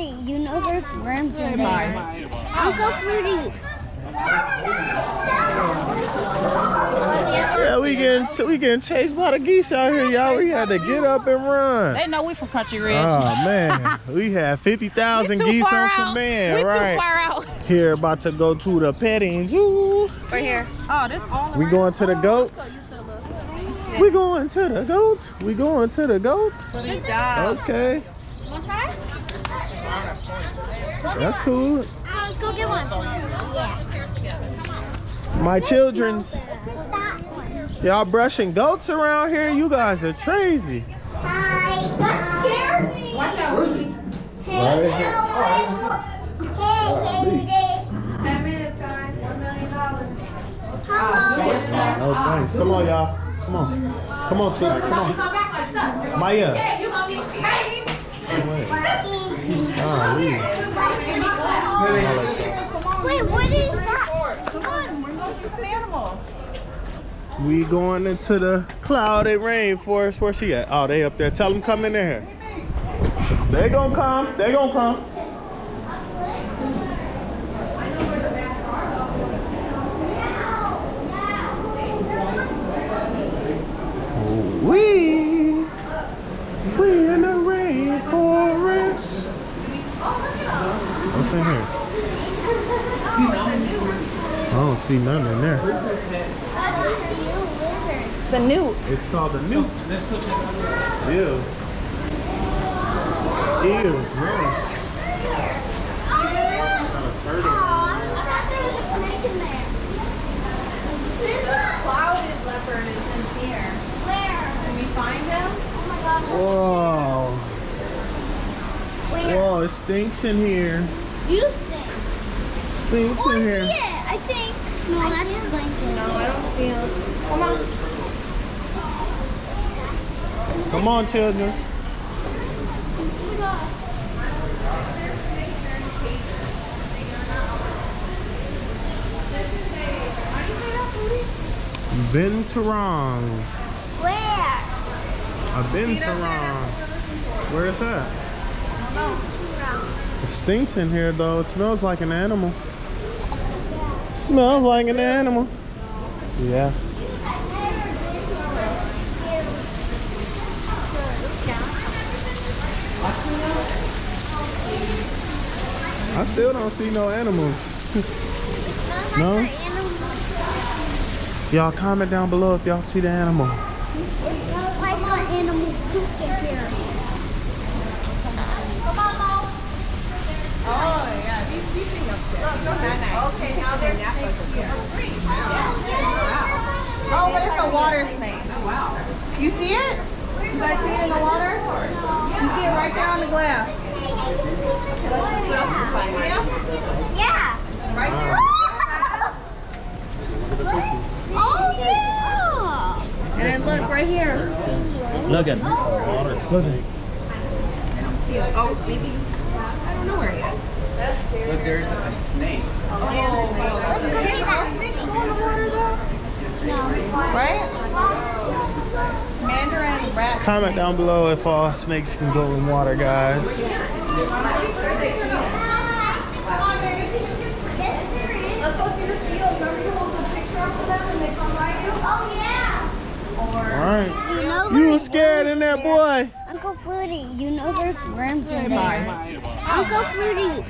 Flutie, you know there's worms in there. Uncle Flutie. Yeah, we getting we getting chased by the geese out here, y'all. We had to get up and run. They know we from Country Ridge. Oh man, we had fifty thousand geese on out. command, we right? too far out. Here, about to go to the petting zoo. Right here. Oh, this all We around? going to the goats. We going to the goats. We going to the goats. Good job. Okay, Wanna try? That's cool. Let's go get one. Yeah. My children's. Y'all brushing goats around here? You guys are crazy. Hi. That scared me. Watch out. Hey, hey, hey. Ten minutes, guys. One million dollars. Hello. No thanks. Come on, y'all. Come on. Come on, Tip. Come on. Mya. Ah, leave. Wait, what is that? Come on, we're going to see some animals. We going into the clouded rainforest. Where she at? Oh, they up there. Tell them come in there. They gonna come. They gonna come. We, we in the rainforest. What's in here? I don't see nothing in there. It's a newt. It's called a newt. Ew. Ew, gross. A turtle. I thought there was a snake in there. This clouded leopard is in here. Where? Can we find him? Oh my god. Whoa. Whoa, it stinks in here. You think? Stinks Oh, I in see here. it. I think. No, that's a blanket. No, I don't see him. Come on. Come on, children. binturong. Where? i've A binturong. Where is that? It stinks in here though. It smells like an animal. Smells like an animal. Yeah. I still don't see no animals. No? Y'all comment down below if y'all see the animal. Why not animal poop in here? Oh, yeah. He's sleeping up there. Okay, now there's snakes here. Oh, but it's a water snake. Wow. You see it? You guys see it in the water? You see it right there on the glass. See it? Yeah. Right there. Oh yeah. And then look right here. Look at oh. water. Look at Oh, maybe. I don't know where he is. Look, there's a snake. Let's go see that. snakes go in the water though? Right? Mandarin rat. Comment down below if all snakes can go in water, guys. Let's go see the seals. Remember you hold a picture up for them when they come by you? Oh yeah. All right. You know You there's was scared in there, boy. Uncle Flutie, you know there's worms in there. Uncle Flutie.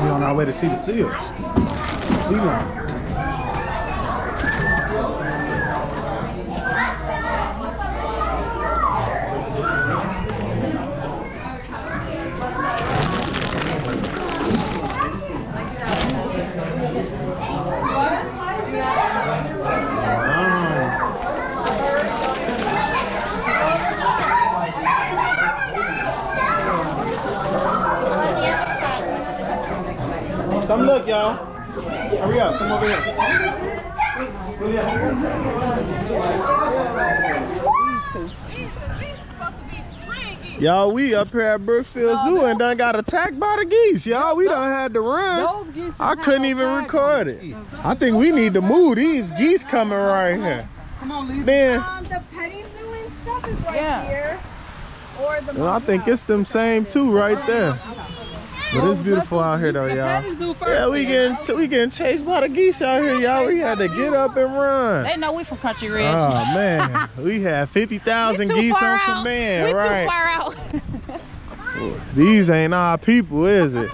We're on our way to see the seals. Sea lion. Come look, y'all. Hurry up. Come over here. Hurry up. Jesus, these supposed to be twin geese. Y'all, we up here at Brookfield Zoo and done got attacked by the geese. Y'all, we done had to run. Those geese I couldn't even record it. I think we need to move. These geese coming right here. Come on, leave. Man, Um, the petting zoo and stuff is right Yeah. here. Or the well, I think it's them same two right there. But it's oh, beautiful out here though, y'all. petting zoo first. Yeah, we getting we getting chased by the geese out here, y'all. We had to get up and run. They know we from Country Ridge. Oh man, we had fifty thousand geese far on out. command, we right? too far out. These ain't our people, is it?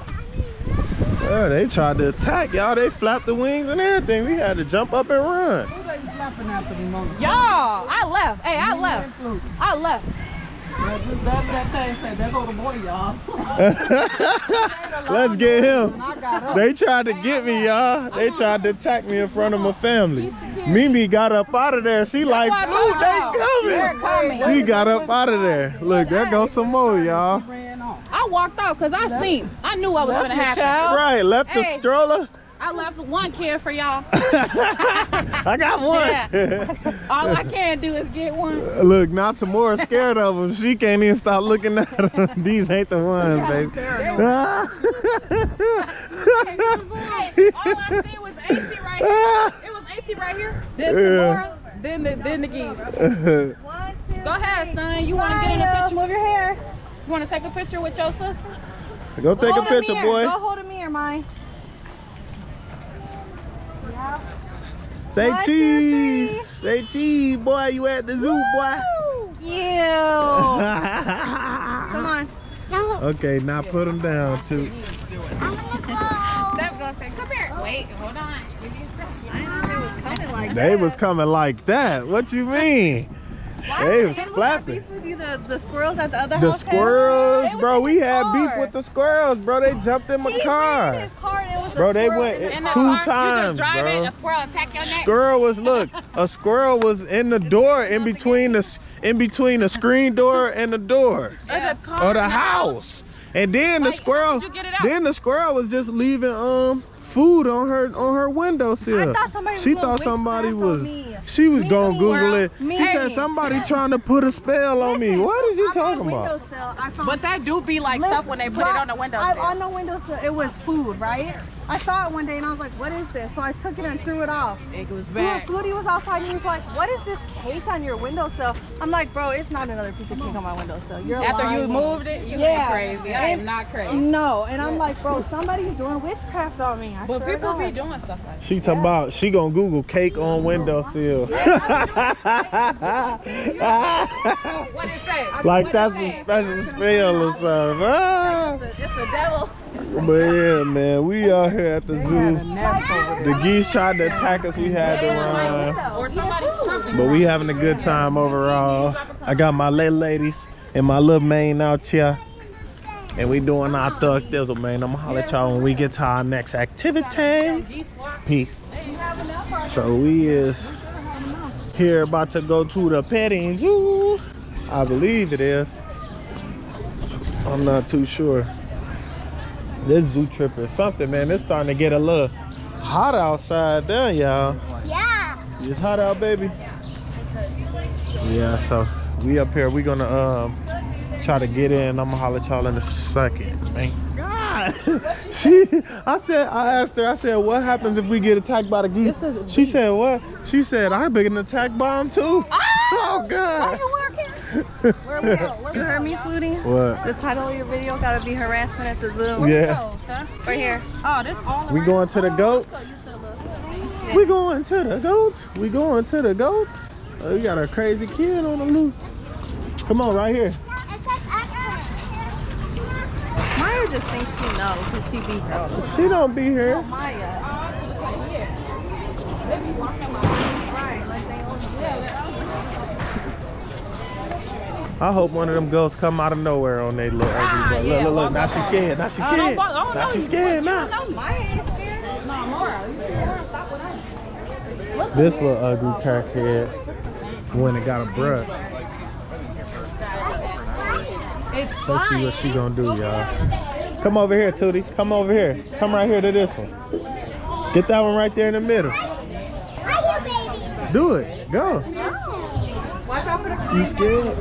Yeah, they tried to attack y'all. They flapped the wings and everything. We had to jump up and run. Who they slapping after me, mama? Y'all, I left. Hey, I left. I left. Let's get him. And I got up. They tried to get me, y'all. They tried to attack me in front of my family. Mimi got up out of there. She like, why I dude, told they coming. coming. She got up out of there. Look, there goes some more, y'all. I walked out because I seen. I knew what was gonna your happen. child? Right, left the stroller. I left one kid for y'all. I got one. All I can do is get one. Look, now Tamora's scared of them. She can't even stop looking at them. These ain't the ones, baby. Hey, all I see was AT right here. It was AT right here. Then Yeah. Tamora. Then the then the geese. One, two, Go ahead, son. You want to get in a picture? Move your hair. You want to take a picture with your sister? Go take a hold picture, boy. Go hold a mirror, Mai. Say One, two, cheese. Say cheese, boy. You at the zoo, boy. You. Come on. No, okay, now put them down too. I'm gonna go. Steph gonna say, come here. Wait, hold on. i know it was Coming like that. They was coming like that. What you mean? They was flapping. With you, the, the squirrels at the other The house had? squirrels, bro. We his had beef with the squirrels, bro. They jumped in my He ran in car. his car it was a Bro, they went in his In in the two car, times, you just driving, bro. a squirrel attack your neck. Squirrel was look. A squirrel was in the door, in between the in between the screen door and the door Yeah. of the house. And then the Like, how squirrel, did you get it out? then the squirrel was just leaving um food on her on her windowsill. I thought somebody she doing thought somebody was. She was Me, gonna me, Google it. me. She said somebody trying to put a spell on me. What is you on my talking about? windowsill, I found But that do be like stuff when they put it on the window. I, on the windowsill, it was food, right? I saw it one day and I was like, what is this? So I took it and threw it off. It was Flu- bad. Flutie was outside and he was like, what is this cake on your windowsill? I'm like, bro, it's not another piece of cake on my windowsill. You're After you moved it, you Yeah. ain't crazy. I am not crazy. No, and I'm like, bro, somebody's doing witchcraft on me. I But swear to people be doing stuff like She talking about she gonna Google cake on windowsill. that. What it say? like that's a special spell or something. Ah. It's a devil. But yeah, man, we out here at the zoo. The geese tried to attack us. We had to run. Or somebody something. But we having a good time overall. I got my little ladies and my little man out here. And we doing our thug thizzle, man. I'ma holler at y'all when we get to our next activity. Peace. So we is here about to go to the petting zoo. I believe it is. I'm not too sure. This zoo trip is something, man. It's starting to get a little hot outside there, y'all. Yeah. It's hot out, baby. Yeah, so we up here. We gonna um try to get in. I'm gonna holler at y'all in a second. Thank God. she, I said, I asked her. I said, what happens if we get attacked by the geese? She said, what? She said, I've been attacked by them too. Ah! Oh God. Are you working? Where we at? You heard me, Flutie? What? The title of your video gotta be harassment at the zoo. Yeah. Right here. Oh, this all We going to the oh, goats? We going to the goats? We going to the goats? Oh, we got a crazy kid on the loose. Come on, right here. It says extra. Mya just thinks she knows because she be here. all the time. She don't be here. Mya. I hope one of them girls come out of nowhere on they little ah, ugly butt. yeah, Look, look, look. Now she's scared. Now she's Oh, scared. oh, Now no, she's scared now. Mya ain't scared. No, Laura. Laura, stop with. This little ugly crackhead went and got a brush. It's Let's see what she gonna do, y'all. Come over here, Tootie. Come over here. Come right here to this one. Get that one right there in the middle. Are you baby? Do it. Go. Oh. Watch out for the You scared?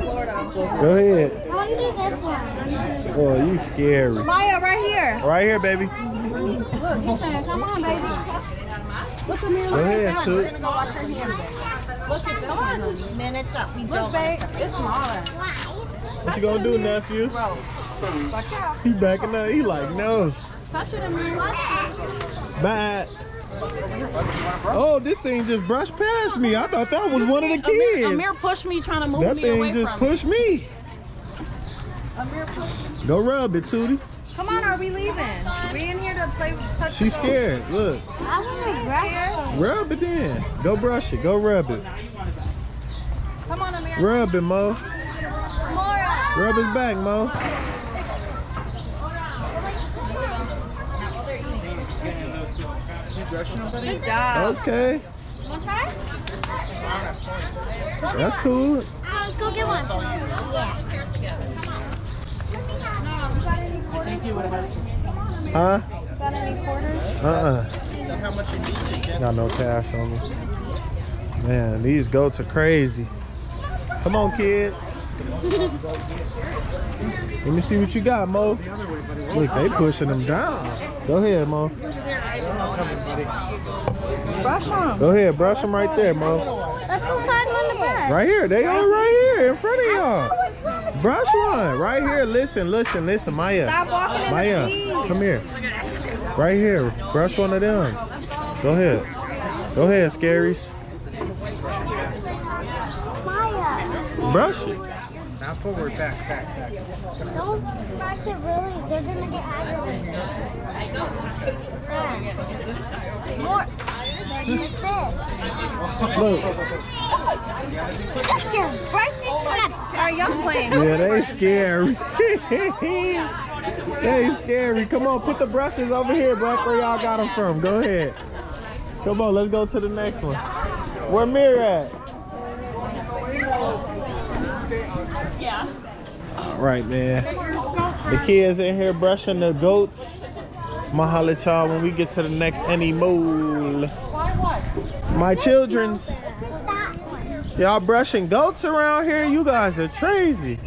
Go ahead. I want do this one. Oh, you scary. Mya, right here. Right here, baby. Look, he's saying, come on, baby. Look at me. Go ahead, We're Toot. gonna go wash our hands. Look at come on. Minutes up. We Look, don't. babe. It's smaller. What you gonna do, nephew? Watch out. He backing up. He like, no. Touch it, Amir. Bad. Oh, this thing just brushed past me. I thought that was one of the kids. Amir pushed me trying to move That me thing away just from it. pushed me. Go rub it, Tootie. Come on, are we leaving? We in here to play with touch She's scared. Look. I want to brush. Rub it then. Go brush it. Go rub it. Come on, Amir. Rub it, Mo. Mora. Rub his back, Mo. Good job. Okay. Want to try? That's cool. Ah, let's go get one. Yeah. Huh? Got any quarters? Uh-uh. Got no cash on me. Man, these goats are crazy. Come on, kids. Let me see what you got, Mo. Look, they pushing them down. Go ahead, Mo. Brush them. Go ahead, brush them right there, Mo. Let's go find one to brush. Right here. They are right here in front of y'all. Brush one. Right here. Listen, listen, listen, Mya. Stop walking in Mya, the feet. come here. Right here. Brush one of them. Go ahead. Go ahead, scaries. Mya, Brush it. Not forward, back, back, back. don't brush it really. They're gonna get aggravated. There. More. Like this. Look. Let's just brush it together. Are y'all playing? Yeah, they scary. they scary. Come on, put the brushes over here, back where y'all got them from. Go ahead. Come on, let's go to the next one. Where Mir at? Yeah. All right, man. The kids in here brushing the goats. At y'all when we get to the next animal. My children's. Y'all brushing goats around here? You guys are crazy.